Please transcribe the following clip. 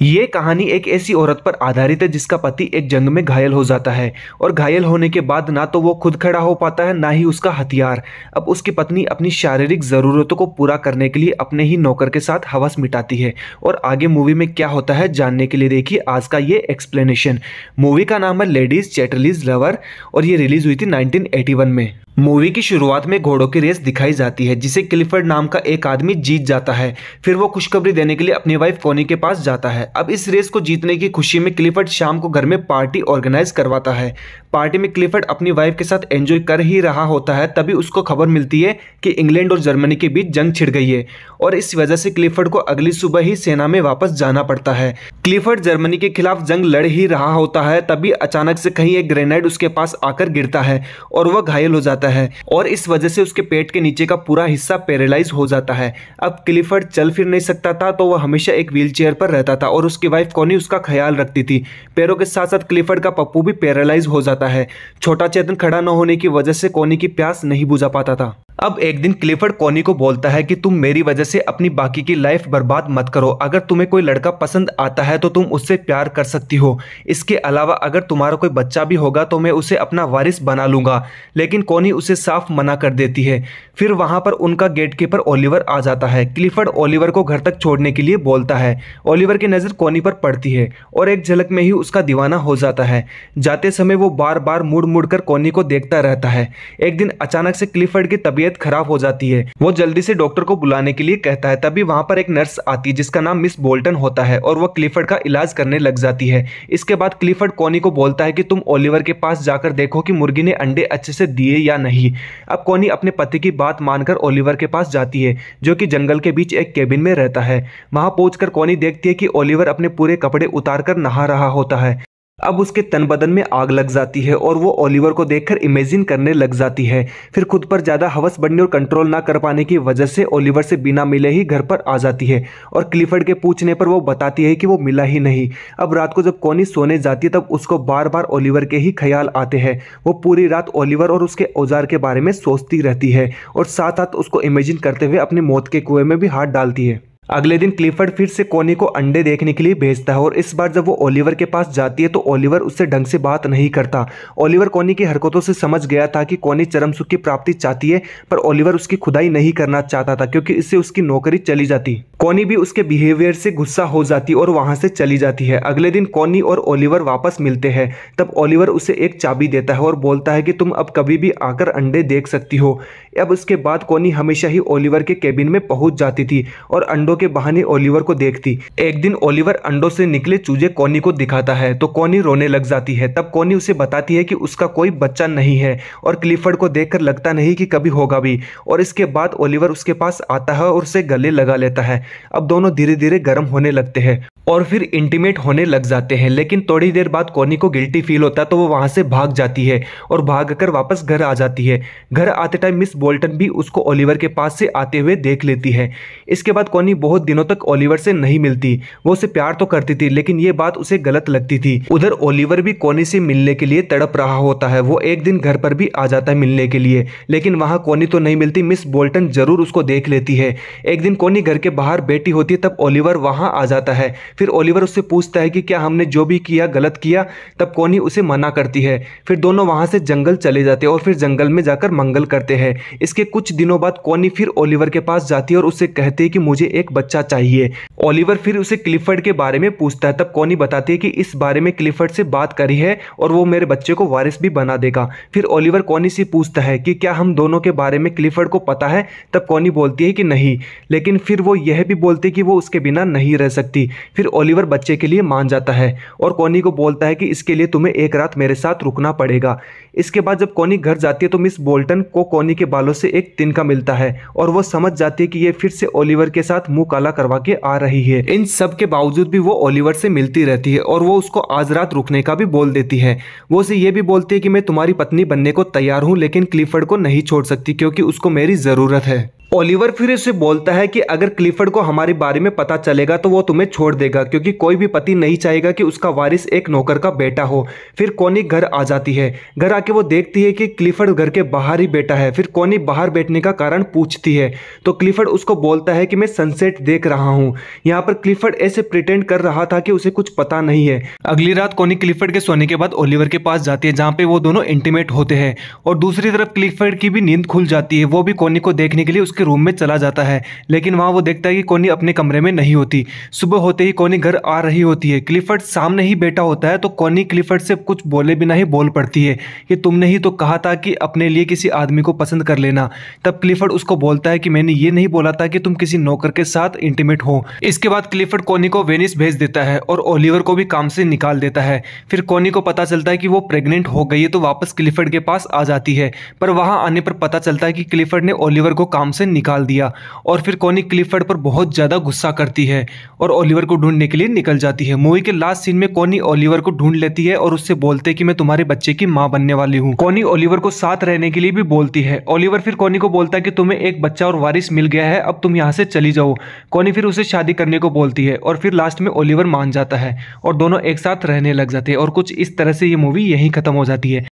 ये कहानी एक ऐसी औरत पर आधारित है जिसका पति एक जंग में घायल हो जाता है और घायल होने के बाद ना तो वो खुद खड़ा हो पाता है, ना ही उसका हथियार। अब उसकी पत्नी अपनी शारीरिक ज़रूरतों को पूरा करने के लिए अपने ही नौकर के साथ हवस मिटाती है और आगे मूवी में क्या होता है जानने के लिए देखिए आज का ये एक्सप्लेनेशन मूवी का नाम है लेडीज़ चैटलीज लवर और ये रिलीज़ हुई थी नाइनटीन में। मूवी की शुरुआत में घोड़ों की रेस दिखाई जाती है, जिसे क्लिफर्ड नाम का एक आदमी जीत जाता है। फिर वो खुशखबरी देने के लिए अपनी वाइफ कोनी के पास जाता है। अब इस रेस को जीतने की खुशी में क्लिफर्ड शाम को घर में पार्टी ऑर्गेनाइज करवाता है। पार्टी में क्लिफर्ड अपनी वाइफ के साथ एंजॉय कर ही रहा होता है, तभी उसको खबर मिलती है कि इंग्लैंड और जर्मनी के बीच जंग छिड़ गई है और इस वजह से क्लिफर्ड को अगली सुबह ही सेना में वापस जाना पड़ता है। क्लिफर्ड जर्मनी के खिलाफ जंग लड़ ही रहा होता है, तभी अचानक से कहीं एक ग्रेनेड उसके पास आकर गिरता है और वह घायल हो जाता है। और इस वजह से उसके पेट के नीचे का पूरा हिस्सा पैरालाइज हो जाता है। अब क्लिफर्ड चल फिर नहीं सकता था तो वह हमेशा एक व्हील पर रहता था और उसकी वाइफ कोनी उसका ख्याल रखती थी। पैरों के साथ साथ क्लिफर्ड का पप्पू भी पैरालाइज हो जाता है। छोटा चेतन खड़ा न होने की वजह से कोनी की प्यास नहीं बुझा पाता था। अब एक दिन क्लिफर्ड कोनी को बोलता है कि तुम मेरी वजह से अपनी बाकी की लाइफ बर्बाद मत करो। अगर तुम्हें कोई लड़का पसंद आता है तो तुम उससे प्यार कर सकती हो। इसके अलावा अगर तुम्हारा कोई बच्चा भी होगा तो मैं उसे अपना वारिस बना लूँगा, लेकिन कोनी उसे साफ़ मना कर देती है। फिर वहाँ पर उनका गेट कीपर ओलिवर आ जाता है। क्लिफर्ड ओलिवर को घर तक छोड़ने के लिए बोलता है। ओलिवर की नज़र कोनी पर पड़ती है और एक झलक में ही उसका दीवाना हो जाता है। जाते समय वो बार बार मुड़ मुड़ कर कोनी को देखता रहता है। एक दिन अचानक से क्लिफर्ड की तबीयत तबीयत खराब हो जाती है। वो जल्दी से डॉक्टर को बुलाने के लिए कहता है। तभी वहाँ पर एक नर्स आती है, जिसका नाम मिस बोल्टन होता है और वह क्लिफर्ड का इलाज करने लग जाती है। इसके बाद क्लिफर्ड कोनी को बोलता है कि तुम ओलिवर के पास जाकर देखो कि मुर्गी ने अंडे अच्छे से दिए या नहीं। अब कोनी अपने पति की बात मानकर ओलिवर के पास जाती है, जो कि जंगल के बीच एक केबिन में रहता है। वहाँ पहुंचकर कोनी देखती है कि ओलिवर अपने पूरे कपड़े उतार नहा रहा होता है। अब उसके तन बदन में आग लग जाती है और वो ओलिवर को देखकर इमेजिन करने लग जाती है। फिर खुद पर ज़्यादा हवस बढ़ने और कंट्रोल ना कर पाने की वजह से ओलिवर से बिना मिले ही घर पर आ जाती है और क्लिफर्ड के पूछने पर वो बताती है कि वो मिला ही नहीं। अब रात को जब कोनी सोने जाती है, तब उसको बार बार ओलिवर के ही ख्याल आते हैं। वो पूरी रात ओलिवर और उसके औज़ार के बारे में सोचती रहती है और साथ साथ उसको इमेजिन करते हुए अपनी मौत के कुएँ में भी हाथ डालती है। अगले दिन क्लिफर्ड फिर से कोनी को अंडे देखने के लिए भेजता है और इस बार जब वो ओलिवर के पास जाती है तो ओलिवर उससे ढंग से बात नहीं करता। ओलिवर कोनी की हरकतों से समझ गया था कि कोनी चरम सुख की प्राप्ति चाहती है, पर ओलिवर उसकी खुदाई नहीं करना चाहता था क्योंकि इससे उसकी नौकरी चली जाती। कोनी भी उसके बिहेवियर से गुस्सा हो जाती और वहाँ से चली जाती है। अगले दिन कोनी और ओलिवर वापस मिलते हैं, तब ओलिवर उसे एक चाबी देता है और बोलता है कि तुम अब कभी भी आकर अंडे देख सकती हो। अब उसके बाद कोनी हमेशा ही ओलिवर के केबिन में पहुँच जाती थी और अंडों के बहाने ओलिवर को देखती। एक दिन ओलिवर अंडों से निकले चूजे कोनी को दिखाता है तो कोनी रोने लग जाती है। तब कोनी उसे बताती है कि उसका कोई बच्चा नहीं है और क्लिफर्ड को देखकर लगता नहीं कि कभी होगा भी। और इसके बाद ओलिवर उसके पास आता है और उसे गले लगा लेता है। अब दोनों धीरे धीरे गर्म होने लगते हैं। और फिर इंटीमेट होने लग जाते हैं, लेकिन थोड़ी देर बाद कोनी को गिल्टी फील होता है तो वो वहाँ से भाग जाती है और भाग कर वापस घर आ जाती है। घर आते टाइम मिस बोल्टन भी उसको ओलिवर के पास से आते हुए देख लेती है। इसके बाद कोनी बहुत दिनों तक ओलिवर से नहीं मिलती। वो उसे प्यार तो करती थी, लेकिन ये बात उसे गलत लगती थी। उधर ओलिवर भी कोनी से मिलने के लिए तड़प रहा होता है। वो एक दिन घर पर भी आ जाता है मिलने के लिए, लेकिन वहाँ कोनी तो नहीं मिलती। मिस बोल्टन ज़रूर उसको देख लेती है। एक दिन कोनी घर के बाहर बैठी होती है, तब ओलिवर वहाँ आ जाता है। फिर ओलिवर उससे पूछता है कि क्या हमने जो भी किया, गलत किया, तब कोनी उसे मना करती है? फिर दोनों वहाँ से जंगल चले जाते हैं और फिर जंगल में जाकर मंगल करते हैं। इसके कुछ दिनों बाद कोनी फिर ओलिवर के पास जाती है और उससे कहती है कि मुझे एक बच्चा चाहिए। ओलिवर फिर उसे क्लिफर्ड के बारे में पूछता है, तब कोनी बताती है कि इस बारे में क्लिफर्ड से बात करी है और वो मेरे बच्चे को वारिस भी बना देगा। फिर ओलिवर कोनी से पूछता है कि क्या हम दोनों के बारे में क्लिफर्ड को पता है? तब कोनी बोलती है कि नहीं। लेकिन फिर वो यह भी बोलती कि वो उसके बिना नहीं रह सकती। फिर ओलिवर बच्चे के लिए मान जाता है और कोनी को बोलता है कि इसके लिए तुम्हें एक रात मेरे साथ रुकना पड़ेगा। इसके बाद जब कोनी घर जाती है तो मिस बोल्टन को कोनी के बालों से एक तिनका मिलता है और वो समझ जाती है कि ये फिर से ओलिवर के साथ मुँह काला करवा के आ रही है। इन सब के बावजूद भी वो ओलिवर से मिलती रहती है और वो उसको आज रात रुकने का भी बोल देती है। वो उसे ये भी बोलती है कि मैं तुम्हारी पत्नी बनने को तैयार हूँ, लेकिन क्लिफर्ड को नहीं छोड़ सकती क्योंकि उसको मेरी ज़रूरत है। ओलिवर फिर उसे बोलता है कि अगर क्लिफर्ड को हमारे बारे में पता चलेगा तो वो तुम्हें छोड़ देगा, क्योंकि कोई भी पति नहीं चाहेगा कि उसका वारिस एक नौकर का बेटा हो। फिर कोनी घर आ जाती है। घर आके वो देखती है कि क्लिफर्ड घर के बाहर ही बेटा है। फिर कोनी बाहर बैठने का कारण पूछती है। तो क्लिफर्ड उसको बोलता है कि मैं सनसेट देख रहा हूँ। यहाँ पर क्लिफर्ड ऐसे प्रिटेंड कर रहा था कि उसे कुछ पता नहीं है। अगली रात कोनी क्लिफर्ड के सोने के बाद ओलिवर के पास जाती है, जहाँ पे वो दोनों इंटीमेट होते हैं। और दूसरी तरफ़ क्लिफर्ड की भी नींद खुल जाती है। वो भी कोनी को देखने के लिए उसके रूम में चला जाता है। लेकिन वहाँ वो देखता है कि कोनी अपने कमरे में नहीं होती। सुबह होते ही कोनी घर आ रही होती है। क्लिफर्ड सामने ही बैठा होता है तो कोनी क्लिफर्ड से कुछ बोले बिना ही बोल पड़ती है कि तुमने ही तो कहा था कि अपने लिए किसी आदमी को पसंद कर लेना। तब क्लिफर्ड उसको बोलता है कि मैंने ये नहीं बोला था कि तुम किसी नौकर के साथ इंटीमेट हो। इसके बाद क्लिफर्ड कोनी को वेनिस भेज देता है और ओलिवर को भी काम से निकाल देता है। फिर कोनी को पता चलता है कि वो प्रेग्नेंट हो गई है तो वापस क्लिफर्ड के पास आ जाती है। पर वहाँ आने पर पता चलता है कि क्लिफर्ड ने ओलिवर को काम से निकाल दिया और फिर कोनी क्लिफर्ड पर बहुत ज़्यादा गुस्सा करती है और ओलिवर को ढूँढने के लिए निकल जाती है। मूवी के लास्ट सीन में कोनी ओलिवर को ढूंढ लेती है और उससे बोलते कि मैं तुम्हारे बच्चे की माँ बनने वाली हूँ। कोनी ओलिवर को साथ रहने के लिए भी बोलती है। ओलिवर फिर कोनी को बोलता है कि तुम्हें एक बच्चा और वारिस मिल गया है, अब तुम यहाँ से चली जाओ। कोनी फिर उसे शादी करने को बोलती है और फिर लास्ट में ओलिवर मान जाता है और दोनों एक साथ रहने लग जाते हैं और कुछ इस तरह से ये मूवी यहीं खत्म हो जाती है।